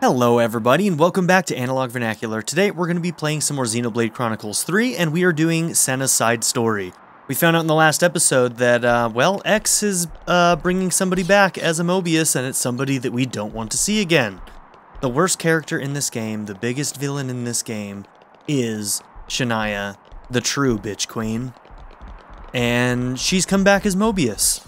Hello everybody and welcome back to Analog Vernacular. Today we're going to be playing some more Xenoblade Chronicles 3 and we are doing Sena's side story. We found out in the last episode that, uh, well, X is uh, bringing somebody back as a Mobius and it's somebody that we don't want to see again. The worst character in this game, the biggest villain in this game, is Shania, the true bitch queen. And she's come back as Mobius.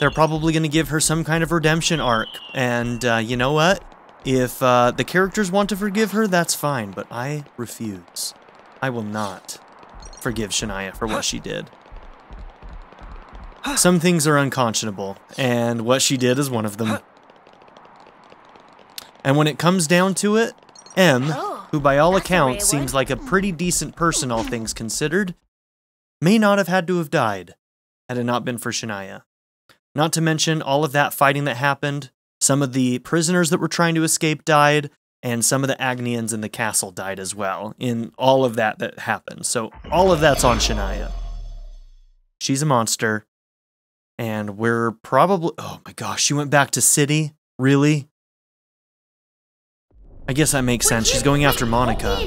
They're probably going to give her some kind of redemption arc and uh, you know what? If uh, the characters want to forgive her, that's fine, but I refuse. I will not forgive Shania for what she did. Some things are unconscionable, and what she did is one of them. And when it comes down to it, M, Oh, who by all that's a rare accounts seems like a pretty decent person, all things considered, may not have had to have died had it not been for Shania. Not to mention all of that fighting that happened. Some of the prisoners that were trying to escape died, and some of the Agnians in the castle died as well in all of that that happened. So all of that's on Shania. She's a monster, and we're probably. Oh my gosh, she went back to city. Really? I guess that makes sense. She's going after Monica.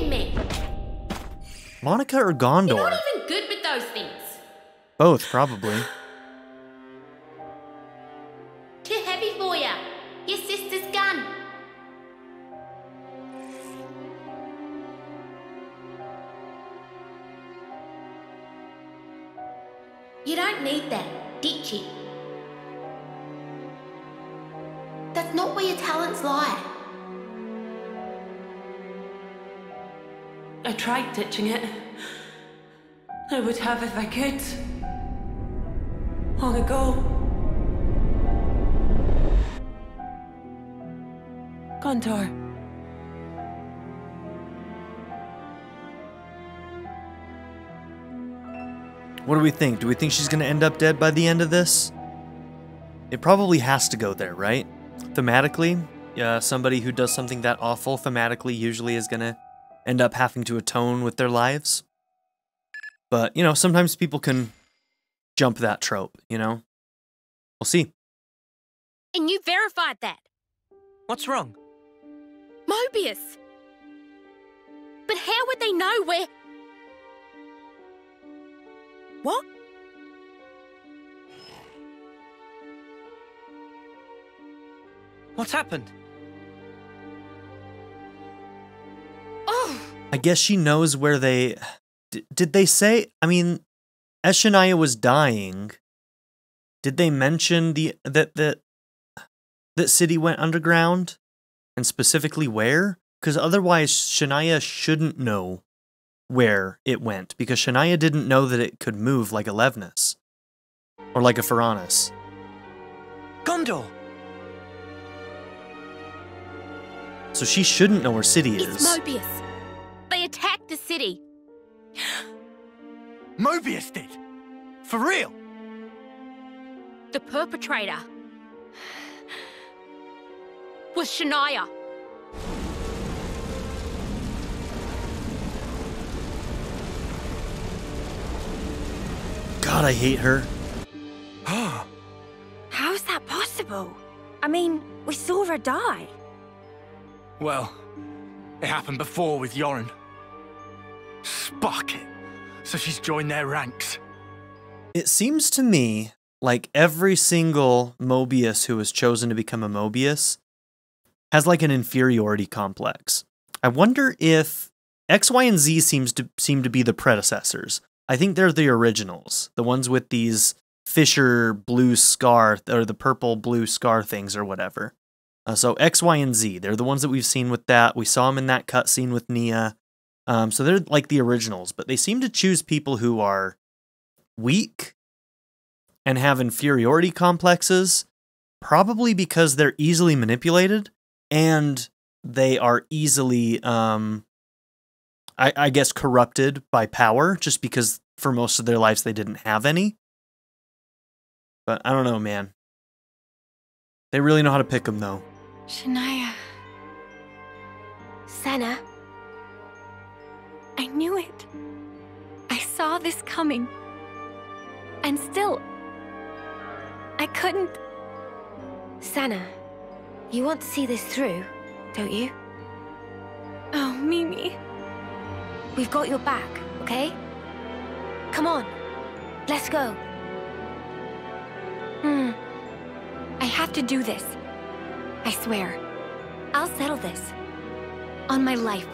Monica or Gondor? not even good with those things. Both, probably. You don't need that, ditch it. That's not where your talents lie. I tried ditching it. I would have if I could. Long ago. Gondor. What do we think? Do we think she's going to end up dead by the end of this? It probably has to go there, right? Thematically, uh, somebody who does something that awful thematically usually is going to end up having to atone with their lives. But, you know, sometimes people can jump that trope, you know? We'll see. And you verified that. What's wrong? Mobius. But how would they know where. What? What's happened? Oh, I guess she knows where they. D- did they say? I mean, as Shania was dying, did they mention the that that that city went underground, and specifically where? Because otherwise, Shania shouldn't know where it went because Shania didn't know that it could move like a Levnis or like a Ferronis. Gondor! So she shouldn't know where city is. it's is. Mobius. They attacked the city. Mobius did! For real! The perpetrator was Shania. God, I hate her. How is that possible? I mean, we saw her die. well, it happened before with Yoran. Spark it! So she's joined their ranks. It seems to me like every single Mobius who was chosen to become a Mobius has like an inferiority complex. I wonder if X, Y, and Z seems to seem to be the predecessors. I think they're the originals, the ones with these Fisher blue scar or the purple blue scar things or whatever. Uh, so X, Y, and Z, they're the ones that we've seen with that. We saw them in that cutscene with Nia. Um, so they're like the originals, but they seem to choose people who are weak and have inferiority complexes, probably because they're easily manipulated and they are easily, um, I, I guess, corrupted by power, just because for most of their lives they didn't have any. But I don't know, man. They really know how to pick them, though. Shania. Sena, I knew it. I saw this coming. And still, I couldn't. Sena, you want to see this through? don't you? Oh, Mimi. We've got your back, okay? Come on, let's go. Hmm. I have to do this. I swear. I'll settle this. On my life.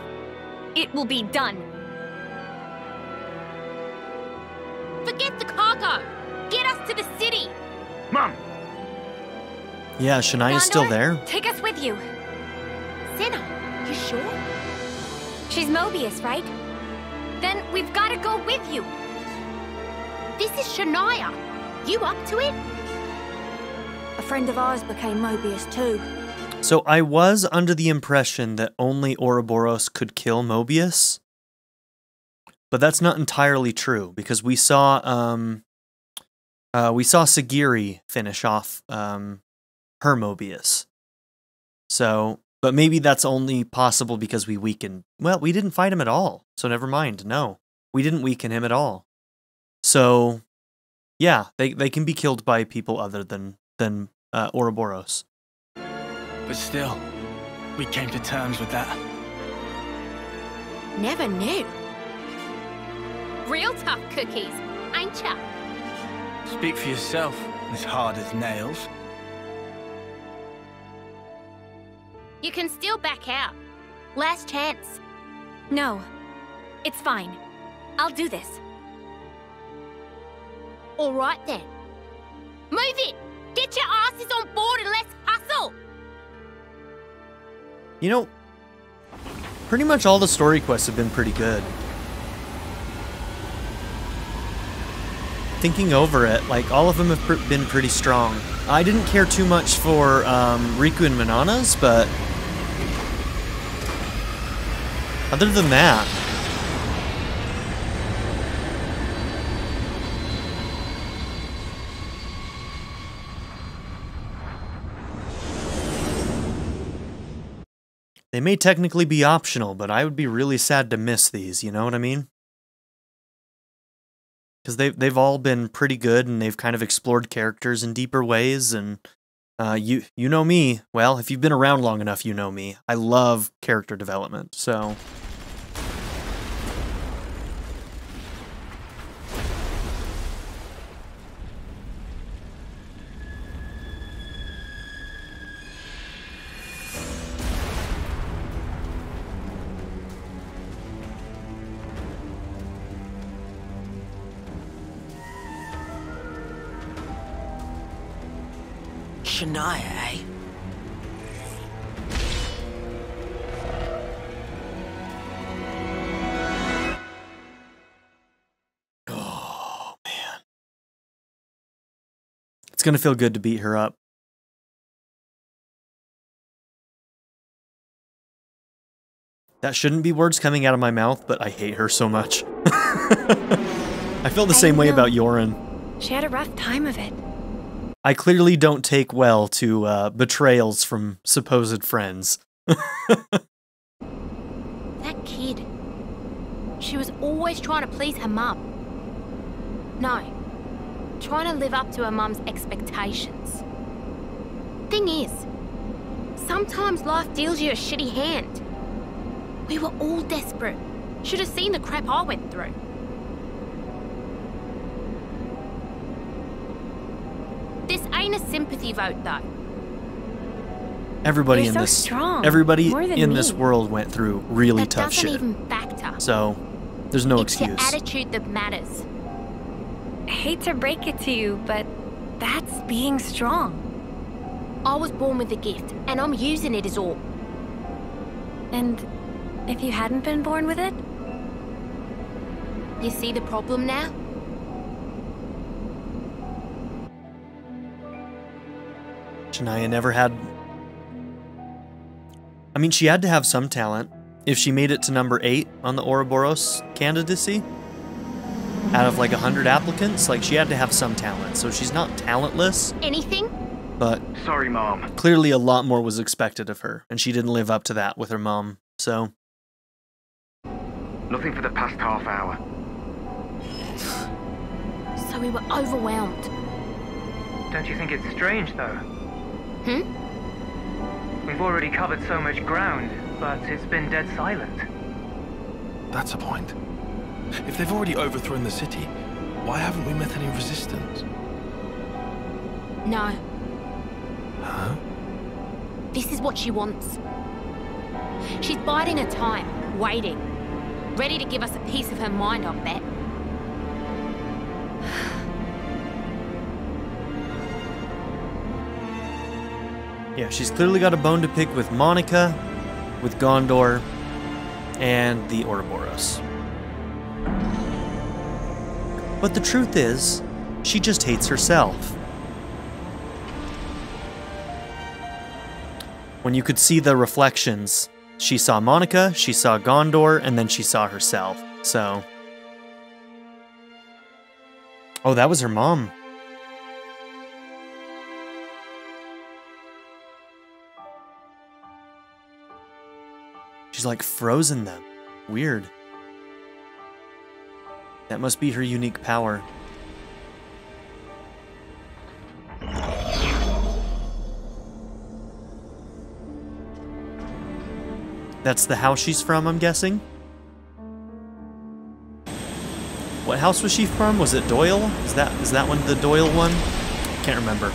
It will be done. Forget the cargo. Get us to the city. Mom! Yeah, Shania's still there. Take us with you. Sena, you sure? She's Mobius, right? Then we've got to go with you. This is Shania. You up to it? A friend of ours became Mobius too. So I was under the impression that only Ouroboros could kill Mobius. But that's not entirely true because we saw um uh, we saw Sagiri finish off um her Mobius. So, but maybe that's only possible because we weakened. Well, we didn't fight him at all. So never mind. No. We didn't weaken him at all. So, yeah, they they can be killed by people other than than uh, Ouroboros. But still, we came to terms with that. Never knew. Real tough cookies, ain't ya? Speak for yourself, as hard as nails. You can still back out. Last chance. No, it's fine. I'll do this. All right then. Move it! Get your asses on board and let's hustle! You know, pretty much all the story quests have been pretty good. Thinking over it, like all of them have pr- been pretty strong. I didn't care too much for um, Riku and Manana's, but other than that, they may technically be optional, but I would be really sad to miss these. You know what I mean? because they they've all been pretty good and they've kind of explored characters in deeper ways and uh, you you know me. Well if you've been around long enough you know me. I love character development so Shania, eh? oh man it's gonna feel good to beat her up that shouldn't be words coming out of my mouth but I hate her so much I feel the I same way know. about Yoran She had a rough time of it. I clearly don't take well to uh, betrayals from supposed friends. That kid. She was always trying to please her mum. No, trying to live up to her mum's expectations. Thing is, sometimes life deals you a shitty hand. We were all desperate. Should have seen the crap I went through. This ain't a sympathy vote, though. Everybody You're in so this strong, everybody in me. this world went through really that tough doesn't shit. even factor. So there's no it's excuse. your attitude that matters. I hate to break it to you, but that's being strong. I was born with a gift, and I'm using it as all. And if you hadn't been born with it, You see the problem now? Shania never had. I mean, she had to have some talent. If she made it to number eight on the Ouroboros candidacy, out of like a hundred applicants, like she had to have some talent. So she's not talentless, Anything? but Sorry, Mom. clearly a lot more was expected of her, and she didn't live up to that with her mom. So Nothing for the past half hour. So we were overwhelmed. Don't you think it's strange, though? Hmm? We've already covered so much ground, but it's been dead silent. That's a point. If they've already overthrown the city, why haven't we met any resistance? No, Huh? this is what she wants. She's biding her time, waiting, ready to give us a piece of her mind, I'll bet. Yeah, she's clearly got a bone to pick with Monica, with Gondor, and the Ouroboros. But the truth is, she just hates herself. When you could see the reflections, she saw Monica, she saw Gondor, and then she saw herself. So. Oh, that was her mom. Like frozen them. Weird. That must be her unique power. That's the house she's from, I'm guessing? What house was she from? Was it Doyle? Is that is that one the Doyle one? Can't remember.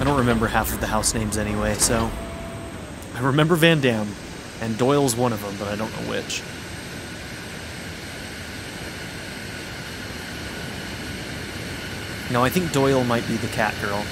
I don't remember half of the house names anyway, so I remember Vandham, and Doyle's one of them, but I don't know which. No, I think Doyle might be the cat girl.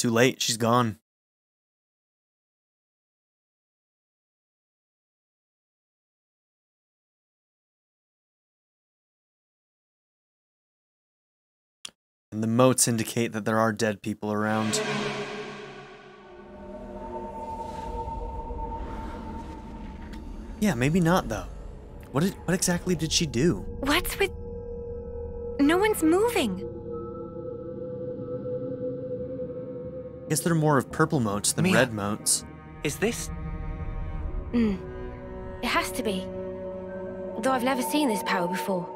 Too late. She's gone. And the motes indicate that there are dead people around. Yeah, maybe not though. What did what exactly did she do? What's with. No one's moving. Guess they're more of purple motes than Mia. red motes. Is this? Hmm. It has to be. Though I've never seen this power before.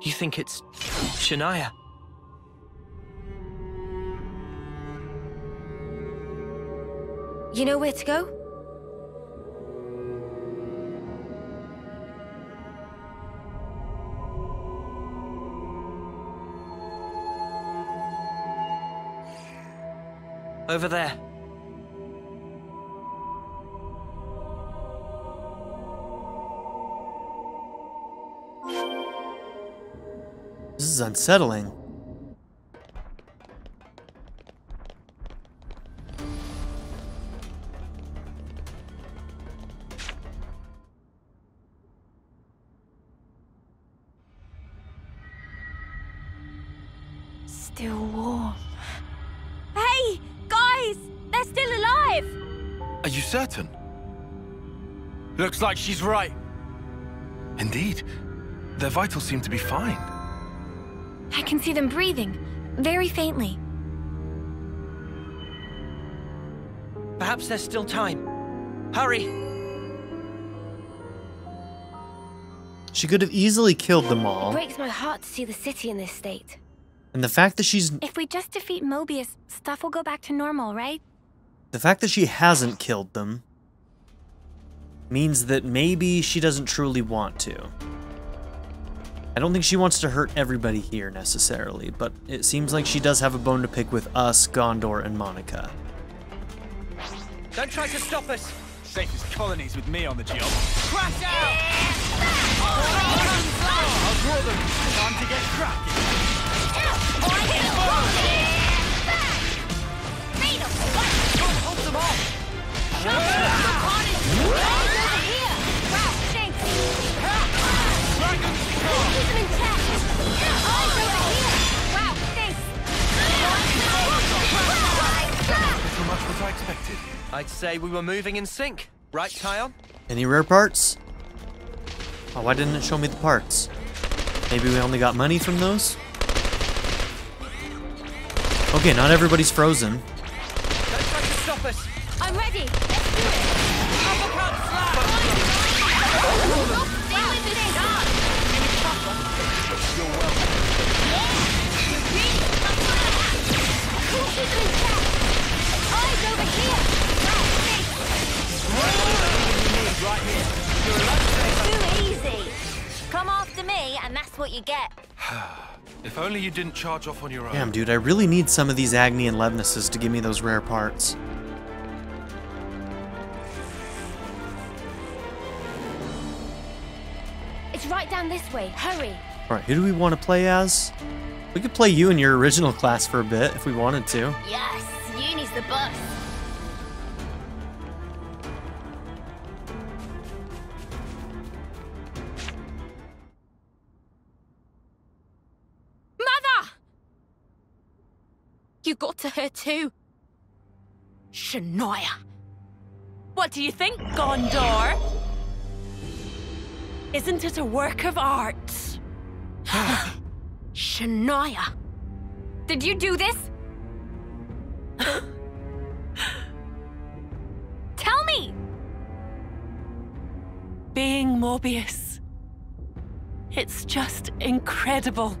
You think it's Shania? You know where to go? Over there. This is unsettling. Like she's right. Indeed. Their vitals seem to be fine. I can see them breathing, very faintly. Perhaps there's still time. Hurry! She could have easily killed them all. It breaks my heart to see the city in this state. And the fact that she's If we just defeat Mobius, stuff will go back to normal, right? the fact that she hasn't killed them means that maybe she doesn't truly want to. I don't think she wants to hurt everybody here necessarily, but it seems like she does have a bone to pick with us, Gondor, and Monica. Don't try to stop us! Safest colonies with me on the job. Crash out! I'll draw them. Time to get cracking. Hold them off! Little much what I expected. I'd say we were moving in sync, right, Kyle? Any rare parts? Oh, why didn't it show me the parts? Maybe we only got money from those? Okay, not everybody's frozen. Don't try to stop us! I'm ready! Let's do it! Come after me, and that's what you get. If only you didn't charge off on your own. Damn, dude, I really need some of these Agni and Levnises to give me those rare parts. It's right down this way. Hurry. Alright, who do we want to play as? We could play you in your original class for a bit if we wanted to. Yes, Eunie's the boss. You got to her too. Shania. What do you think, Gondor? Isn't it a work of art? Shania. Did you do this? Tell me! Being Mobius. It's just incredible.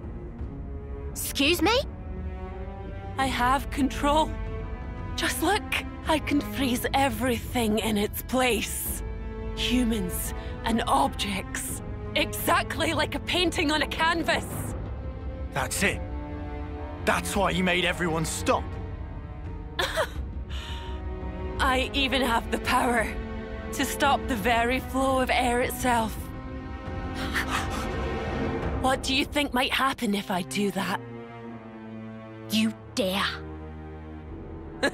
Excuse me? I have control. Just look, I can freeze everything in its place. Humans and objects. Exactly like a painting on a canvas. That's it. That's why you made everyone stop. I even have the power to stop the very flow of air itself. what do you think might happen if I do that? You dare.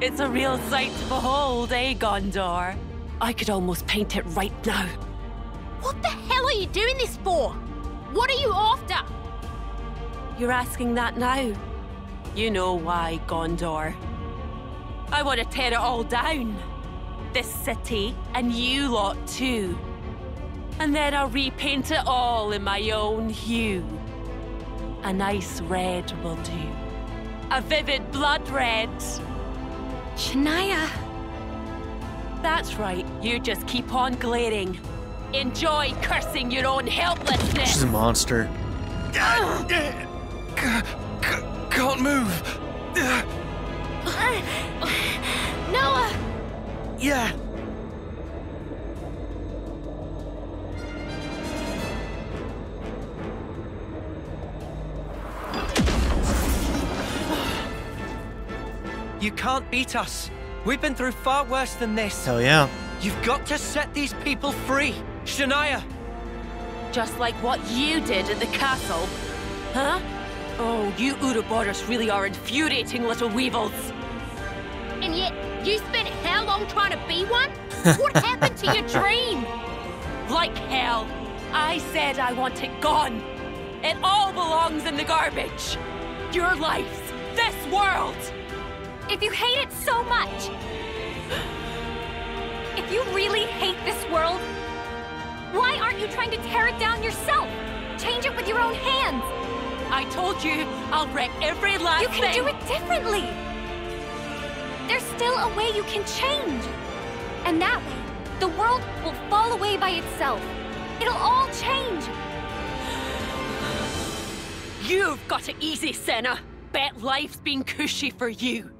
It's a real sight to behold, eh, Gondor? I could almost paint it right now. What the hell are you doing this for? What are you after? You're asking that now? You know why, Gondor. I want to tear it all down. This city, and you lot too. And then I'll repaint it all in my own hue. A nice red will do. A vivid blood red. Shania. That's right, you just keep on glaring. Enjoy cursing your own helplessness. She's a monster. Can't move. Noah! Yeah. You can't beat us. We've been through far worse than this. Hell yeah. You've got to set these people free. Shania! Just like what you did at the castle. Huh? Oh, you Ouroboros really are infuriating little weevils. And yet, you spent how long trying to be one? What happened to your dream? Like hell. I said I want it gone. It all belongs in the garbage. Your lives, this world. If you hate it so much, if you really hate this world, why aren't you trying to tear it down yourself? Change it with your own hands. I told you I'll wreck every last You can thing. do it differently. There's still a way you can change. And that way, the world will fall away by itself. It'll all change. You've got it easy, Sena. Bet life's been cushy for you.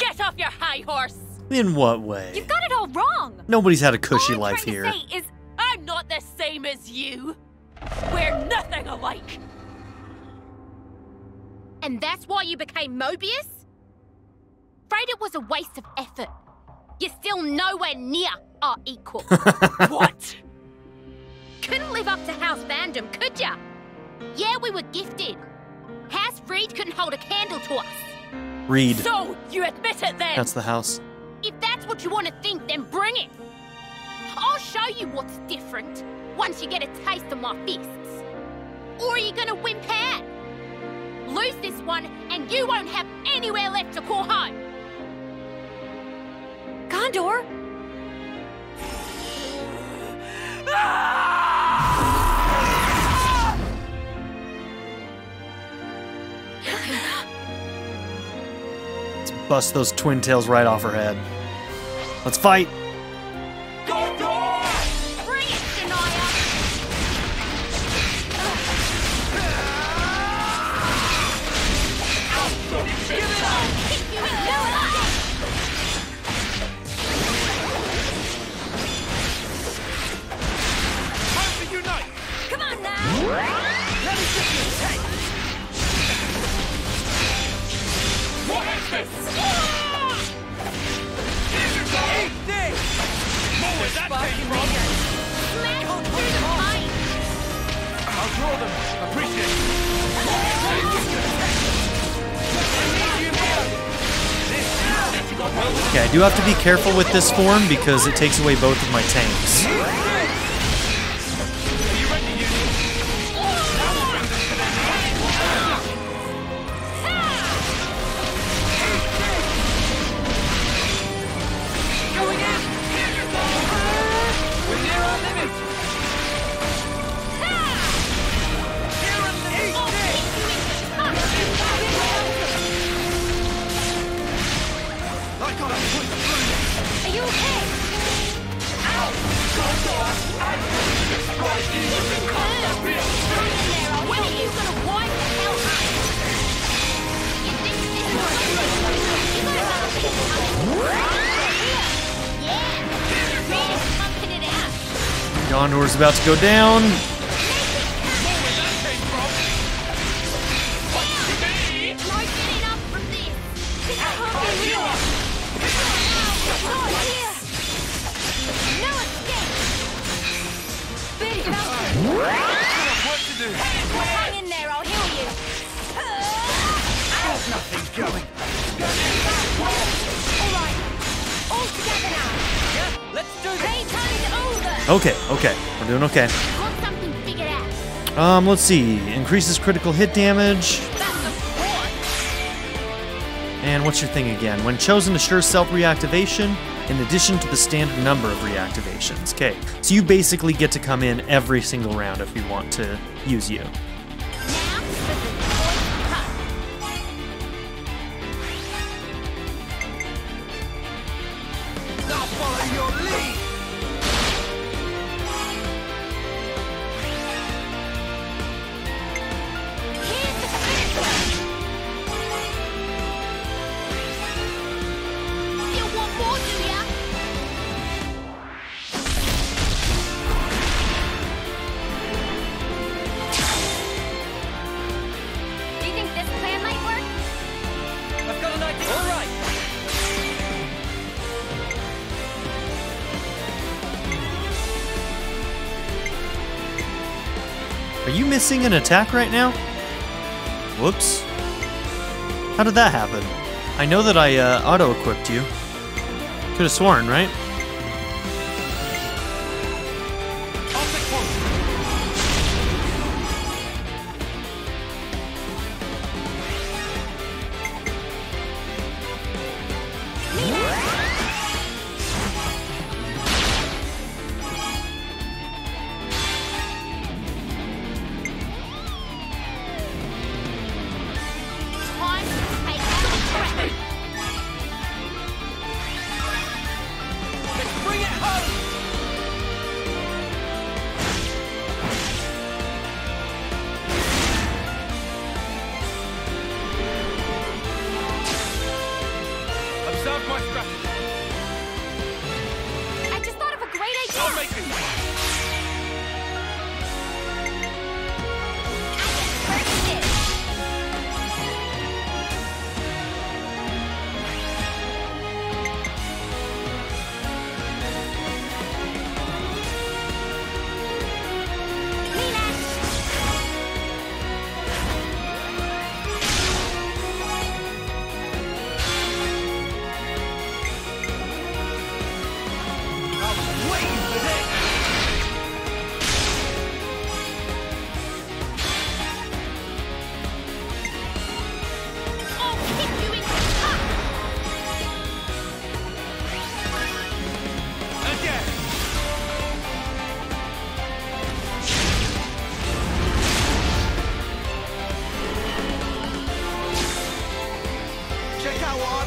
Get off your high horse. In what way? You've got it all wrong. Nobody's had a cushy life here. To say is, I'm not the same as you. We're nothing alike. And that's why you became Mobius? Afraid it was a waste of effort. You're still nowhere near our equal. what? couldn't live up to House Vandham, could ya? Yeah, we were gifted. House Reed couldn't hold a candle to us. Read. So, you admit it then? That's the house. If that's what you want to think, then bring it. I'll show you what's different once you get a taste of my fists. Or are you gonna wimp out? Lose this one, and you won't have anywhere left to call home. Gondor, ah! Bust those twin tails right off her head. Let's fight. Okay, I do have to be careful with this form because it takes away both of my tanks. Out. Gondor's about to go down. Doing okay. Got something figured out. Um, let's see. Increases critical hit damage. That's a sport. And what's your thing again? When chosen, assures self reactivation in addition to the standard number of reactivations. Okay, so you basically get to come in every single round if we want to use you. Are you missing an attack right now? Whoops. How did that happen? I know that I uh, auto equipped you. Could have sworn, right?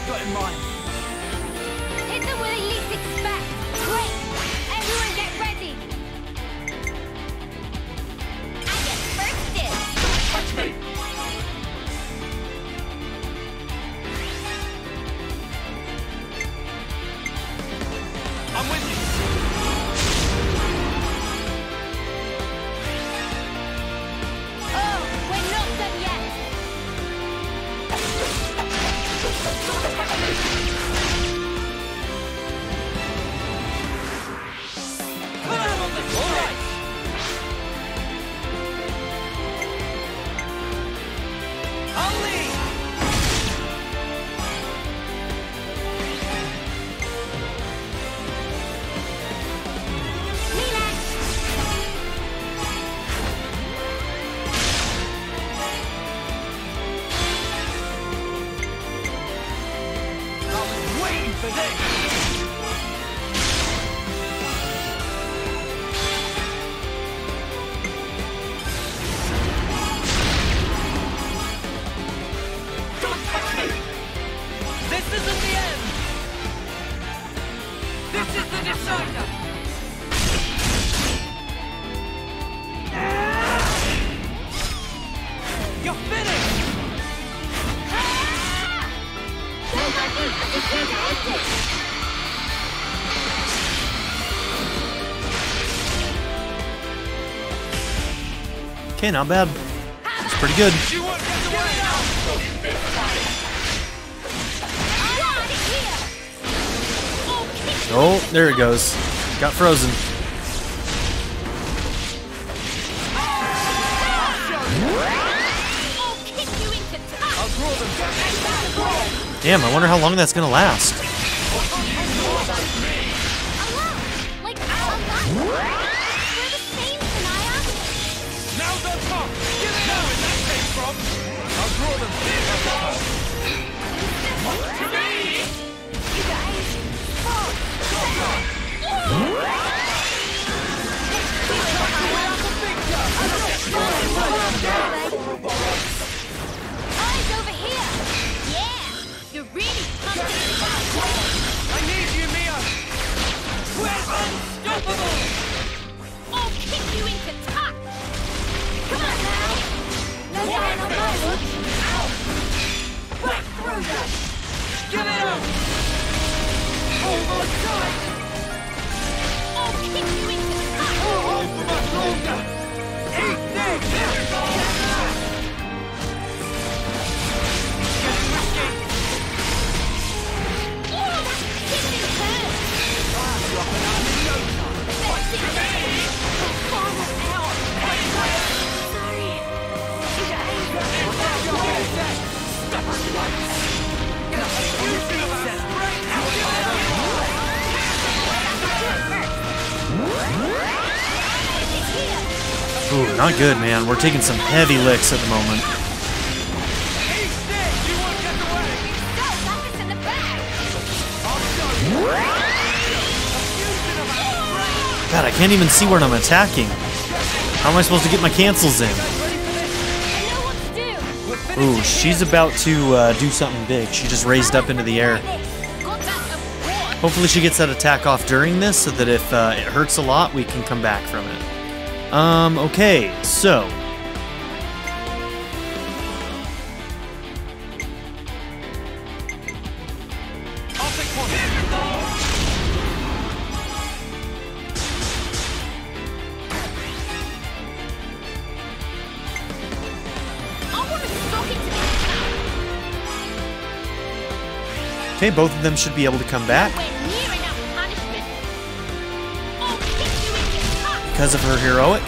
Got in mind. Okay, not bad. It's pretty good. Oh, there it goes. Got frozen. Damn, I wonder how long that's gonna last. I'll kick you into tuck! Come on now! On my look! Right through! Give it up! On! I'll kick you into longer! Eat this! Oh, that! That's it! Final out! Ooh, not good, man. We're taking some heavy licks at the moment. Can't even see where I'm attacking. How am I supposed to get my cancels in? Ooh, she's about to uh, do something big. She just raised up into the air. Hopefully she gets that attack off during this so that if uh, it hurts a lot, we can come back from it. Um, okay, so. Okay, both of them should be able to come back Nowhere near enough punishment! I'll kick you into tuck! because of her heroic.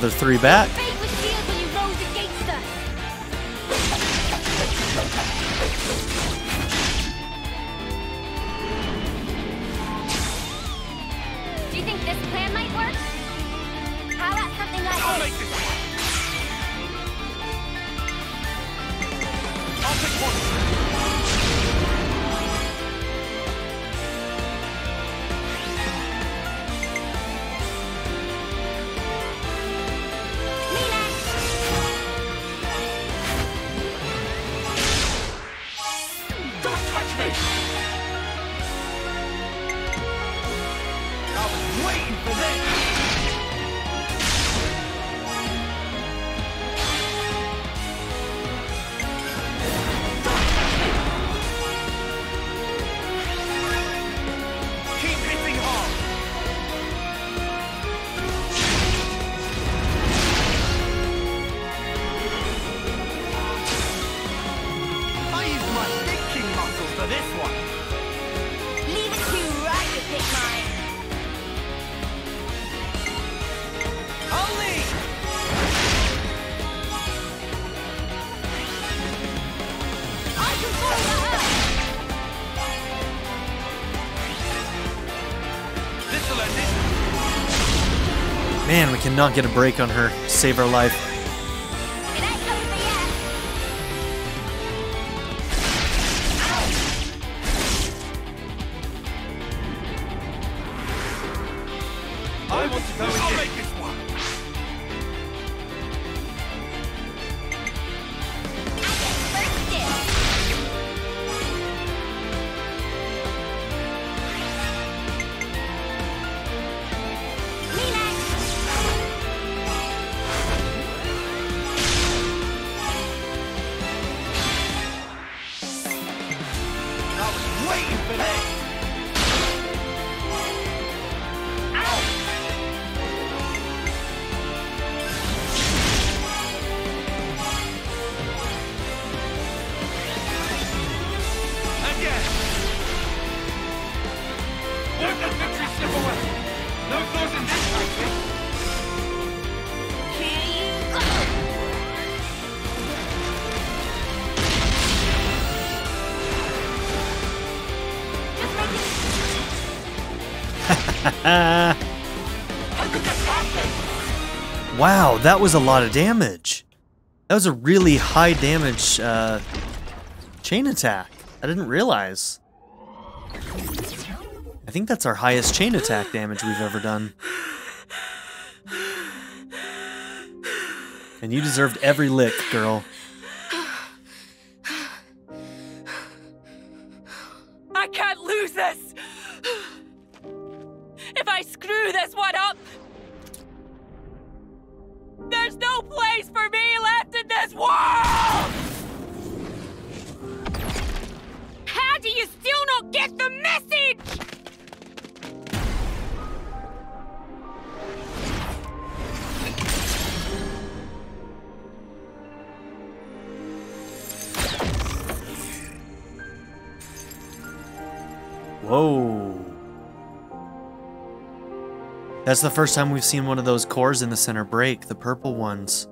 Make three one. I'll take one. Cannot get a break on her. Save her life. That was a lot of damage. That was a really high damage uh, chain attack. I didn't realize. I think that's our highest chain attack damage we've ever done. And you deserved every lick, girl. I can't lose this! If I screw this one up, there's no place for me left in this world! How do you still not get the message? Whoa. That's the first time we've seen one of those cores in the center break, the purple ones.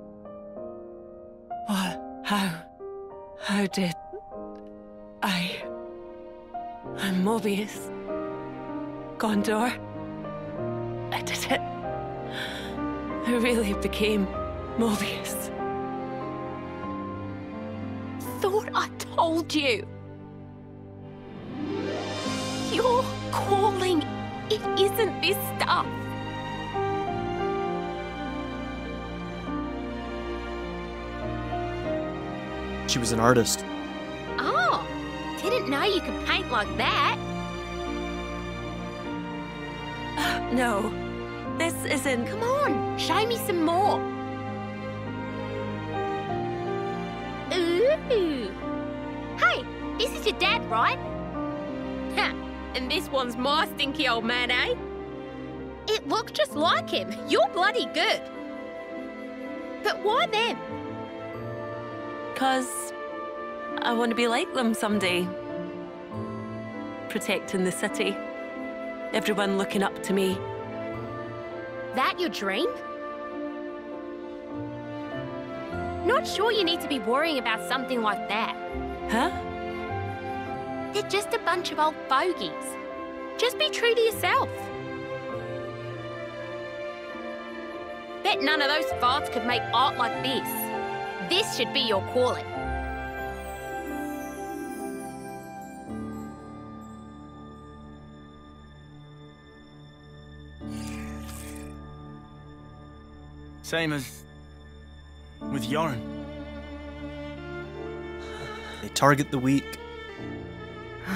What? How? How did. I. I'm Moebius. Gondor. I did it. I really became Moebius. Thought I told you. Your calling, it isn't this stuff. She was an artist. Oh, didn't know you could paint like that. No. This isn't. Come on, show me some more. Ooh. Hey, this is your dad, right? Ha, and this one's my stinky old man, eh? It looks just like him. You're bloody good. But why them? Because I want to be like them someday. Protecting the city. Everyone looking up to me. That your dream? Not sure you need to be worrying about something like that. Huh? They're just a bunch of old fogies. Just be true to yourself. Bet none of those farts could make art like this. This should be your calling. Same as with Yoran. They target the weak.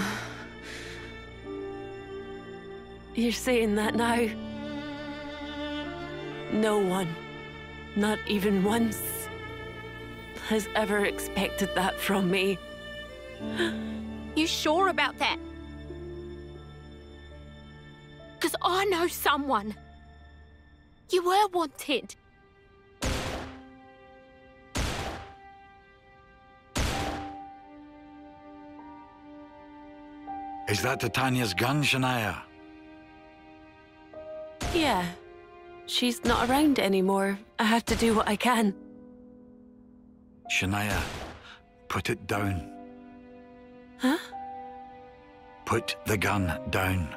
You're saying that now? No one, not even once, has ever expected that from me. You sure about that? Because I know someone. You were wanted. Is that Titania's gun, Shania? Yeah. She's not around anymore. I have to do what I can. Shania, put it down. Huh? Put the gun down.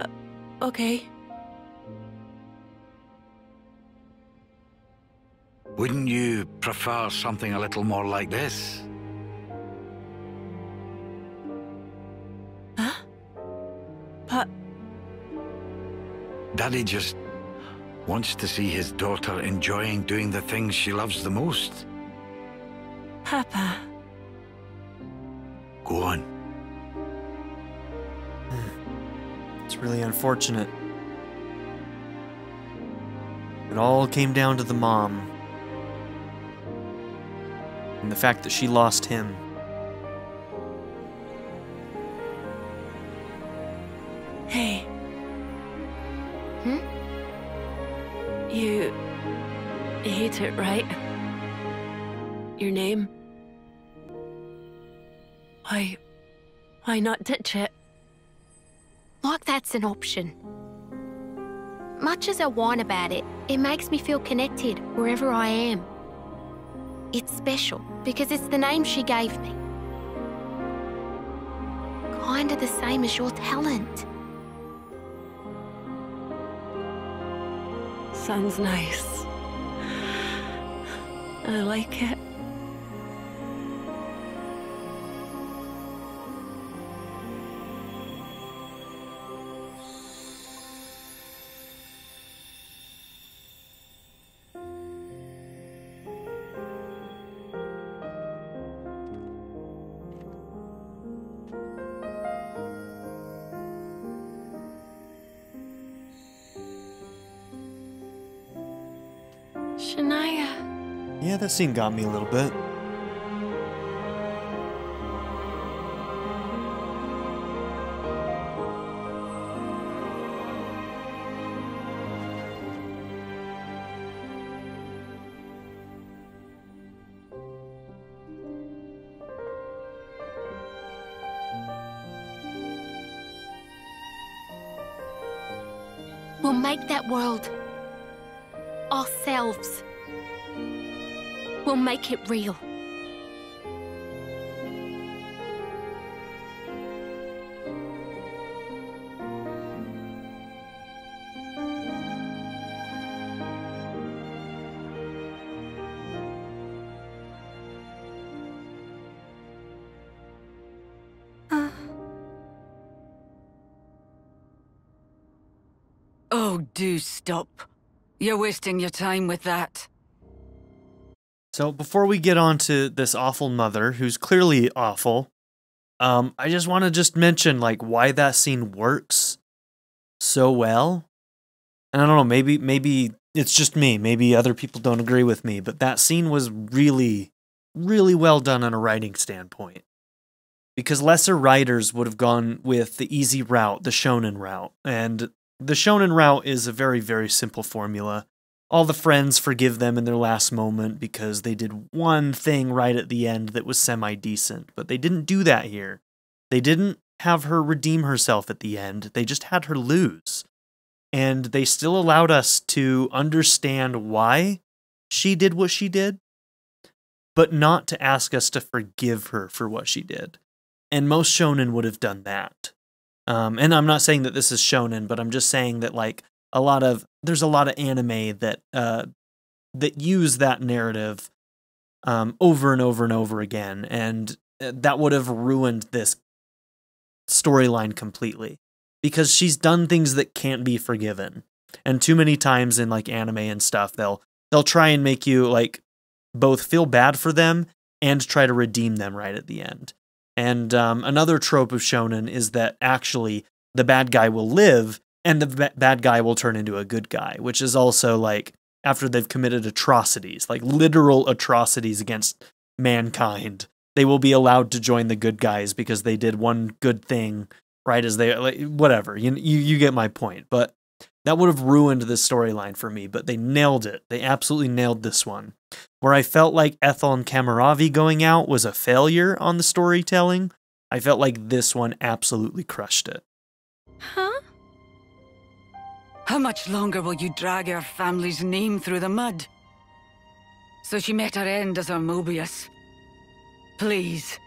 Uh, okay. Wouldn't you prefer something a little more like this? Daddy just wants to see his daughter enjoying doing the things she loves the most. Papa, Go on. It's really unfortunate. It all came down to the mom. And the fact that she lost him. Hate it, right? Your name? Why. Why not ditch it? Like that's an option. Much as I whine about it, it makes me feel connected wherever I am. It's special because it's the name she gave me. Kinda the same as your talent. Sounds nice. I like it. That scene got me a little bit. Make it real. Oh, do stop. You're wasting your time with that. So before we get on to this awful mother, who's clearly awful, um, I just want to just mention like why that scene works so well. And I don't know, maybe maybe it's just me. Maybe other people don't agree with me, but that scene was really, really well done on a writing standpoint. Because lesser writers would have gone with the easy route, the shonen route. And the shonen route is a very, very simple formula all the friends forgive them in their last moment because they did one thing right at the end that was semi decent. But they didn't do that here. They didn't have her redeem herself at the end, they just had her lose. And they still allowed us to understand why she did what she did. but not to ask us to forgive her for what she did. And most shonen would have done that. Um, and I'm not saying that this is shonen, but I'm just saying that like a lot of there's a lot of anime that uh, that use that narrative um, over and over and over again, and uh, that would have ruined this storyline completely because she's done things that can't be forgiven. And too many times in like anime and stuff, they'll they'll try and make you like both feel bad for them and try to redeem them right at the end. And um, another trope of shonen is that actually the bad guy will live and the ba- bad guy will turn into a good guy, which is also like after they've committed atrocities, like literal atrocities against mankind, they will be allowed to join the good guys because they did one good thing right as they like whatever. You you you get my point. But that would have ruined this storyline for me, but they nailed it. They absolutely nailed this one. Where I felt like Ethel and Cammuravi going out was a failure on the storytelling, I felt like this one absolutely crushed it. Huh? How much longer will you drag our family's name through the mud? So she met her end as our Moebius. Please.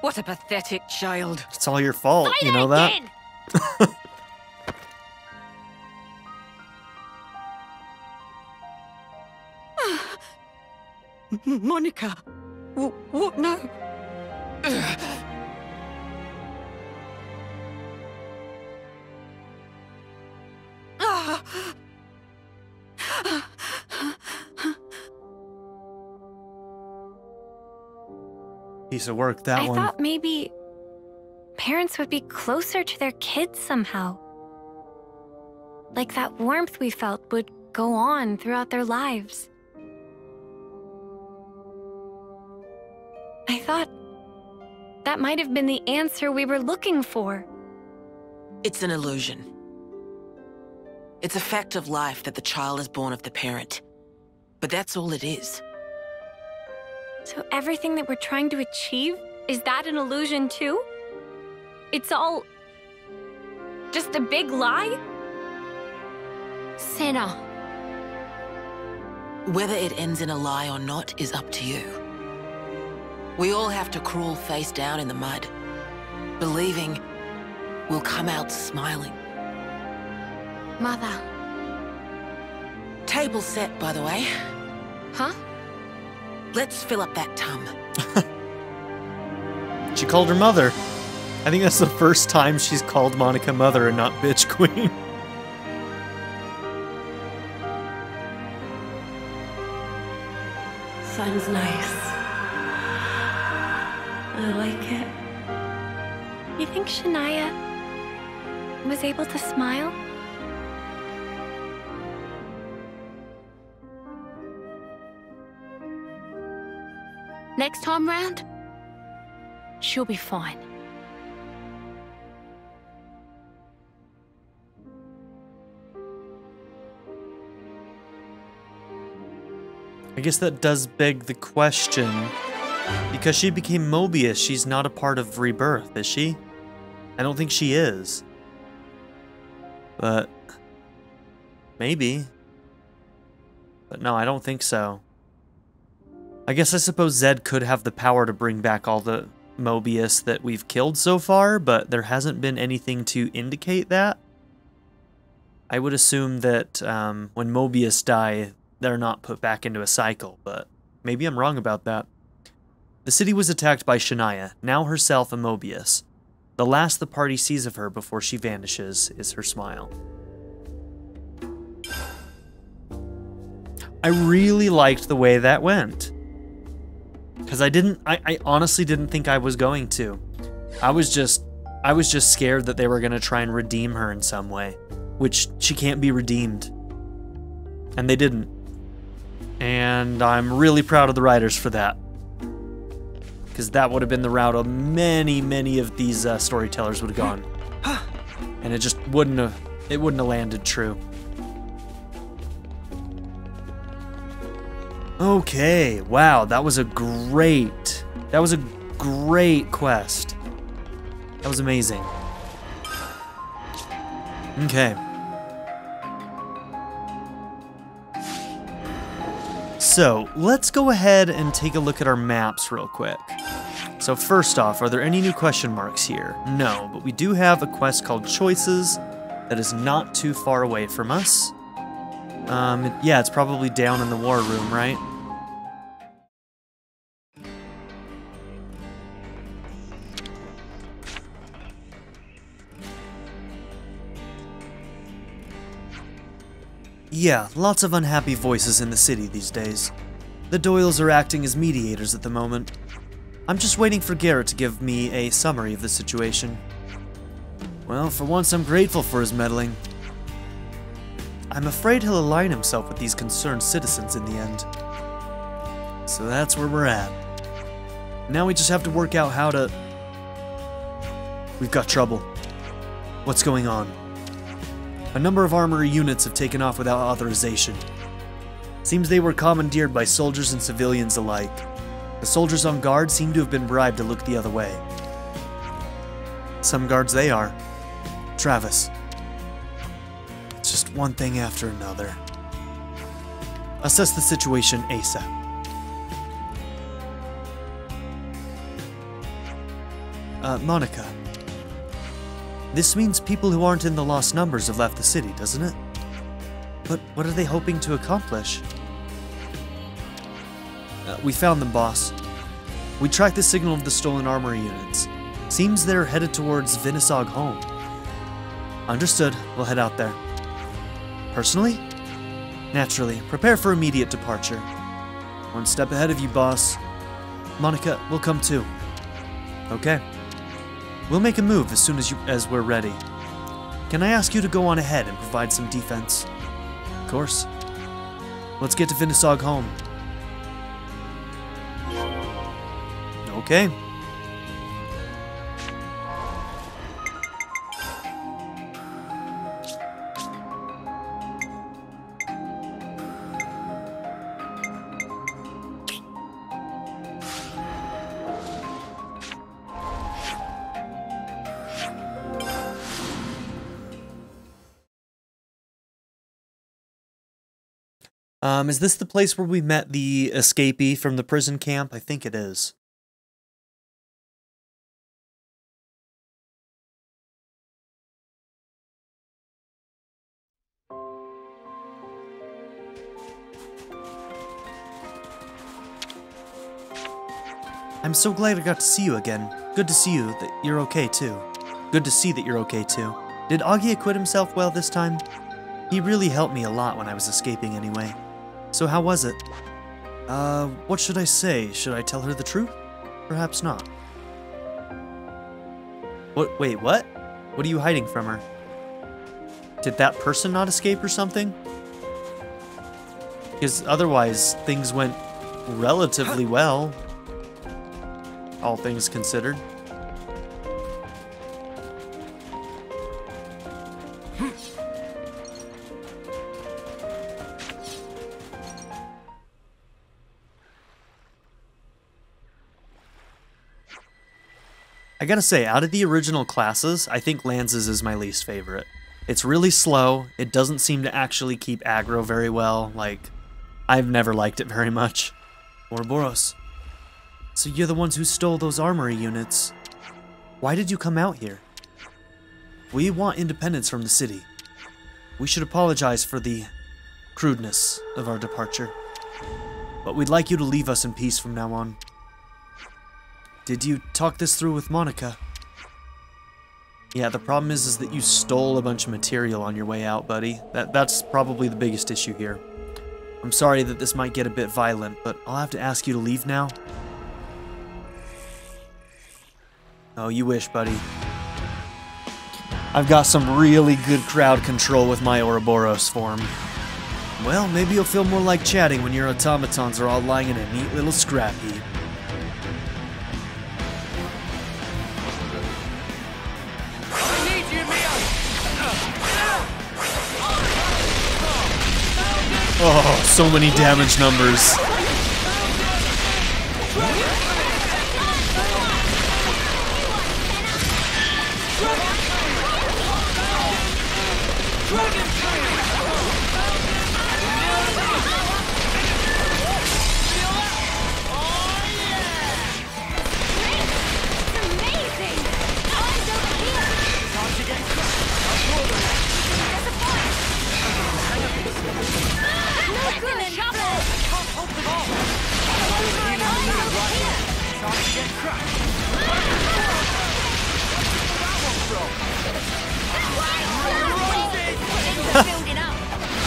What a pathetic child. It's all your fault, you know that? Ah, Monica! W what now? Piece of work, that I one. thought maybe parents would be closer to their kids somehow. Like that warmth we felt would go on throughout their lives. I thought that might have been the answer we were looking for. It's an illusion. It's a fact of life that the child is born of the parent. But that's all it is. So everything that we're trying to achieve, is that an illusion too? It's all just a big lie? Sena. Whether it ends in a lie or not is up to you. We all have to crawl face down in the mud, believing we'll come out smiling. Mother. Table set, by the way. Huh? Let's fill up that tum. She called her mother. I think that's the first time she's called Monica mother and not bitch queen. Sounds nice. I like it. You think Shania was able to smile? Next time round, she'll be fine. I guess that does beg the question. Because she became Moebius, she's not a part of Rebirth, is she? I don't think she is. But. Maybe. But no, I don't think so. I guess I suppose Zed could have the power to bring back all the Moebius that we've killed so far, but there hasn't been anything to indicate that. I would assume that um, when Moebius die, they're not put back into a cycle, but maybe I'm wrong about that. The city was attacked by Shania, now herself a Moebius. The last the party sees of her before she vanishes is her smile. I really liked the way that went. Because I didn't, I, I honestly didn't think I was going to. I was just, I was just scared that they were going to try and redeem her in some way, which she can't be redeemed. And they didn't. And I'm really proud of the writers for that. Because that would have been the route of many, many of these uh, storytellers would have gone. And it just wouldn't have, it wouldn't have landed true. Okay, wow, that was a great, that was a great quest. That was amazing. Okay. So, let's go ahead and take a look at our maps real quick. So first off, are there any new question marks here? No, but we do have a quest called Choices that is not too far away from us. Um, yeah, it's probably down in the war room, right? Yeah, lots of unhappy voices in the city these days. The Doyles are acting as mediators at the moment. I'm just waiting for Garrett to give me a summary of the situation. Well, for once I'm grateful for his meddling. I'm afraid he'll align himself with these concerned citizens in the end. So that's where we're at. Now we just have to work out how to... We've got trouble. What's going on? A number of armory units have taken off without authorization. Seems they were commandeered by soldiers and civilians alike. The soldiers on guard seem to have been bribed to look the other way. Some guards they are. Travis. It's just one thing after another. Assess the situation ASAP. Uh, Monica. This means people who aren't in the lost numbers have left the city, doesn't it? But what are they hoping to accomplish? Uh, we found them, boss. We tracked the signal of the stolen armory units. Seems they're headed towards Vinisog home. Understood. We'll head out there. Personally? Naturally. Prepare for immediate departure. One step ahead of you, boss. Monica, we'll come too. Okay. We'll make a move as soon as you as we're ready. Can I ask you to go on ahead and provide some defense? Of course. Let's get to Vinisog home. Okay. Um, is this the place where we met the escapee from the prison camp? I think it is. I'm so glad I got to see you again. Good to see you that you're okay too. Good to see that you're okay too. Did Augie acquit himself well this time? He really helped me a lot when I was escaping anyway. So how was it? Uh, what should I say? Should I tell her the truth? Perhaps not. What? Wait, what? What are you hiding from her? Did that person not escape or something? Because otherwise, things went relatively well. All things considered. I gotta say, out of the original classes, I think Lanz's is my least favorite. It's really slow, it doesn't seem to actually keep aggro very well, like, I've never liked it very much. Ouroboros. So you're the ones who stole those armory units. Why did you come out here? We want independence from the city. We should apologize for the crudeness of our departure. But we'd like you to leave us in peace from now on. Did you talk this through with Monica? Yeah, the problem is, is that you stole a bunch of material on your way out, buddy. That That's probably the biggest issue here. I'm sorry that this might get a bit violent, but I'll have to ask you to leave now. Oh, you wish, buddy. I've got some really good crowd control with my Ouroboros form. Well, maybe you'll feel more like chatting when your automatons are all lying in a neat little scrap heap. Oh, so many damage numbers.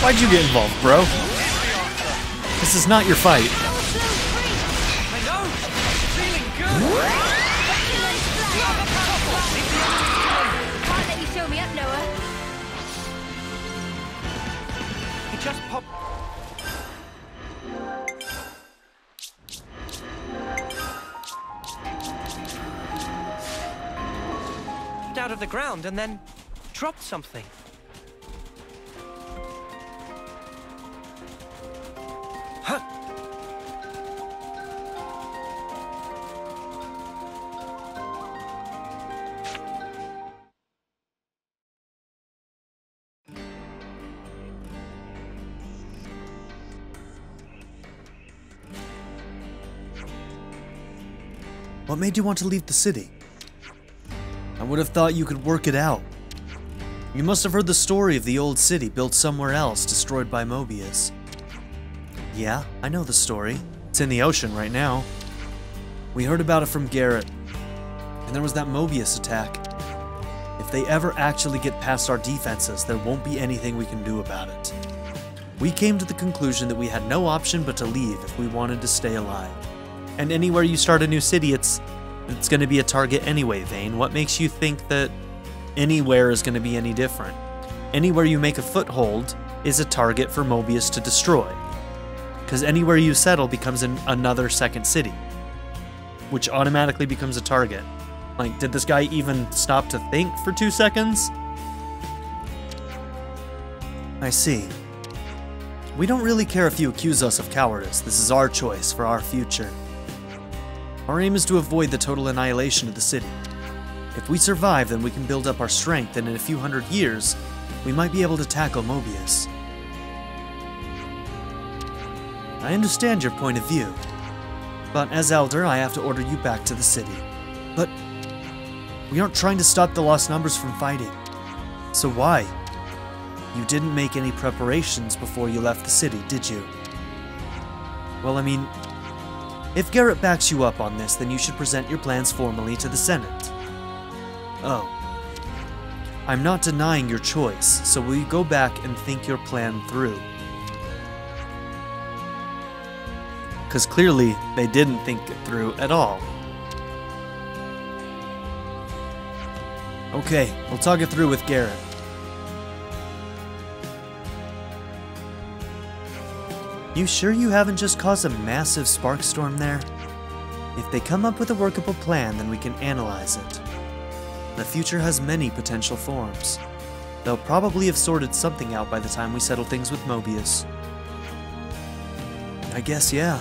Why'd you get involved, bro? This is not your fight. And then dropped something. What made you want to leave the city? Would have thought you could work it out. You must have heard the story of the old city built somewhere else, destroyed by Moebius. Yeah, I know the story. It's in the ocean right now. We heard about it from Garrett. And there was that Moebius attack. If they ever actually get past our defenses, there won't be anything we can do about it. We came to the conclusion that we had no option but to leave if we wanted to stay alive. And anywhere you start a new city, it's it's going to be a target anyway, Vane. What makes you think that anywhere is going to be any different? Anywhere you make a foothold is a target for Moebius to destroy. Because anywhere you settle becomes an, another second city, which automatically becomes a target. Like, did this guy even stop to think for two seconds? I see. We don't really care if you accuse us of cowardice. This is our choice for our future. Our aim is to avoid the total annihilation of the city. If we survive, then we can build up our strength, and in a few hundred years, we might be able to tackle Moebius. I understand your point of view, but as Elder, I have to order you back to the city. But we aren't trying to stop the lost numbers from fighting. So why? You didn't make any preparations before you left the city, did you? Well, I mean, if Garrett backs you up on this, then you should present your plans formally to the Senate. Oh. I'm not denying your choice, so will you go back and think your plan through? Because clearly, they didn't think it through at all. Okay, we'll talk it through with Garrett. You sure you haven't just caused a massive spark storm there? If they come up with a workable plan, then we can analyze it. The future has many potential forms. They'll probably have sorted something out by the time we settle things with Moebius. I guess, yeah.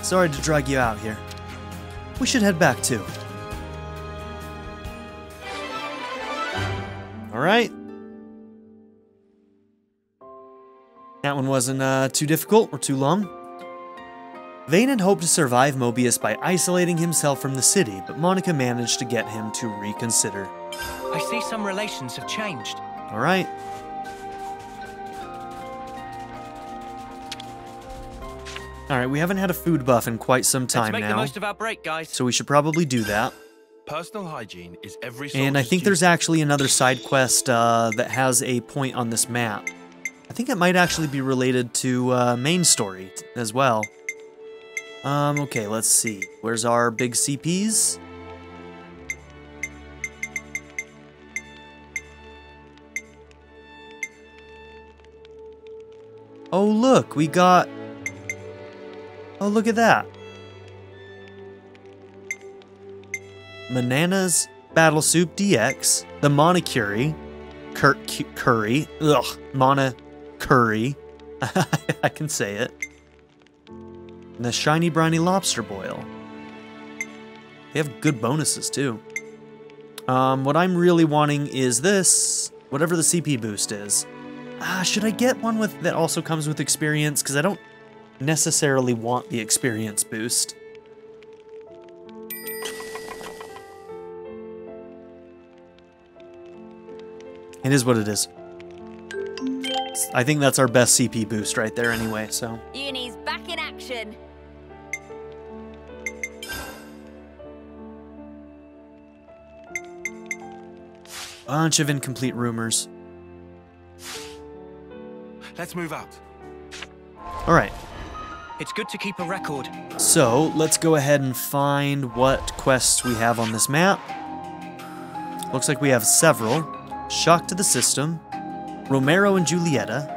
Sorry to drag you out here. We should head back too. Alright. That one wasn't uh, too difficult or too long. Vane had hoped to survive Moebius by isolating himself from the city, but Monica managed to get him to reconsider. I see some relations have changed. Alright. Alright, we haven't had a food buff in quite some time Let's make now. the most of our break, guys. So we should probably do that. Personal hygiene is every And I think there's actually another side quest uh, that has a point on this map. I think it might actually be related to uh, main story as well. Um, okay, let's see. Where's our big CPs? Oh, look, we got... Oh, look at that. Manana's Battle Soup DX, the Monocurry, Cur Cu- Curry, ugh, Mana Curry, I can say it, and the Shiny Briny Lobster Boil. They have good bonuses too. Um, what I'm really wanting is this, whatever the CP boost is. Ah, should I get one with that also comes with experience? Because I don't necessarily want the experience boost. It is what it is. I think that's our best CP boost right there anyway, so. Eunie's back in action. Bunch of incomplete rumors. Let's move out. All right. It's good to keep a record. So let's go ahead and find what quests we have on this map. Looks like we have several. Shock to the System, Romeo and Julieta,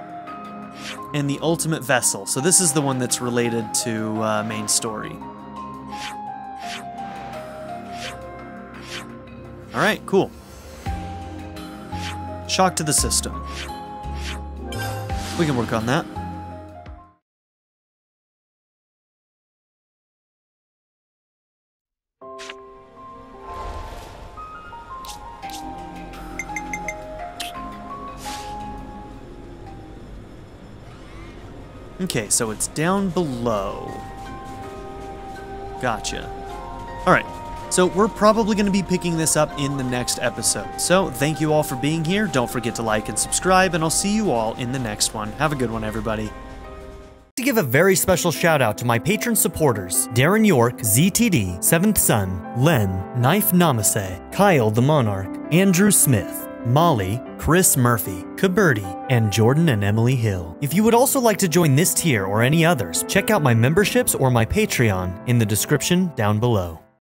and the Ultimate Vessel. So this is the one that's related to uh, main story. All right, cool. Shock to the System. We can work on that. Okay, so it's down below. Gotcha. Alright, so we're probably going to be picking this up in the next episode. So thank you all for being here. Don't forget to like and subscribe, and I'll see you all in the next one. Have a good one, everybody. To give a very special shout out to my patron supporters Darren York, ZTD, Seventh Son, Len, Knife Namase, Kyle the Monarch, Andrew Smith, Molly, Chris Murphy, Kaberti, and Jordan and Emily Hill. If you would also like to join this tier or any others, check out my memberships or my Patreon in the description down below.